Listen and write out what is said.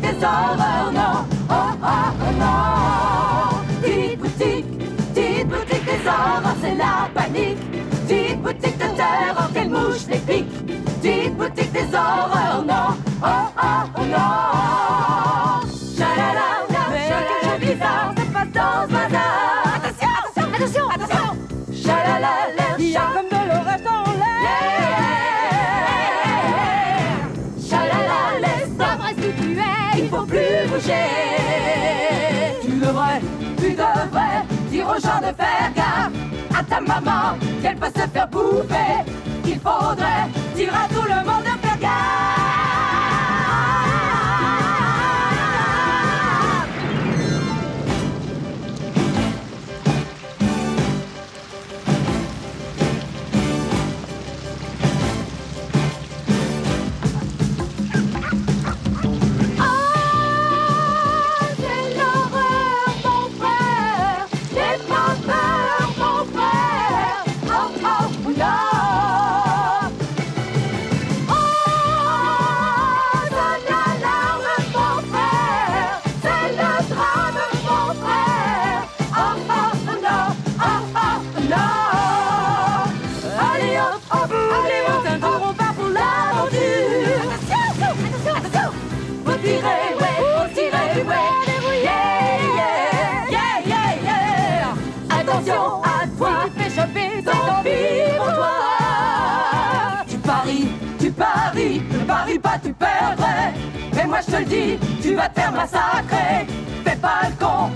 des horreurs, non, oh, oh, oh, non. Petite boutique, petite boutique des horreurs, c'est la panique. Petite boutique de terre, terreur, quelle mouche les pique. Petite boutique des horreurs, non, oh, oh, oh non. Faut plus bouger. Tu devrais, tu devrais dire aux gens de faire gaffe à ta maman qu'elle peut se faire bouffer. Il faudrait dire à tout le monde Allez hop hop, on part pour l'aventure. Attention, attention, attention Faut tirer, ouais, faut tirer, ouais. Yeah, yeah, yeah, yeah, yeah. Attention à toi, Tu fais choper tant pis pour toi. Tu paries, tu paries, ne parie pas, tu perdrais. Mais moi je te le dis, tu vas te faire massacrer. Fais pas le con,